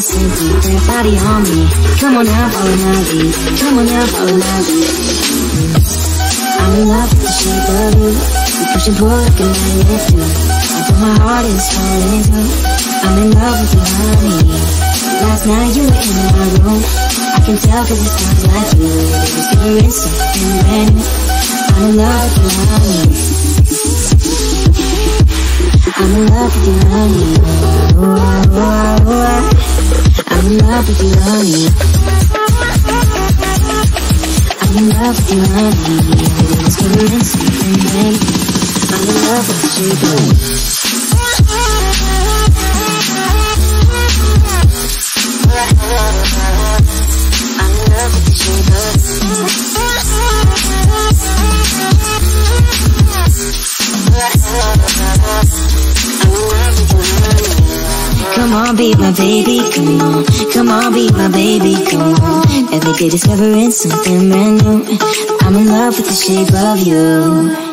simply that body on me. Come on now, follow my lead. Come on now, follow my lead. I'm in love with the shape of you. You push and pull like a magnet do. Although my heart is falling too. I'm in love with you, honey. Last night you were in my room. I can tell cause it sounds like you. Discovering something brand new. I'm in love with you, I'm in love with you, honey. I'm in love with you, honey. I'm in love with you, honey. I'm in love with you, baby. I'm in love with you, baby. Come on, be my baby, come on. Come on, be my baby, come on. Every day discovering something brand new. I'm in love with the shape of you.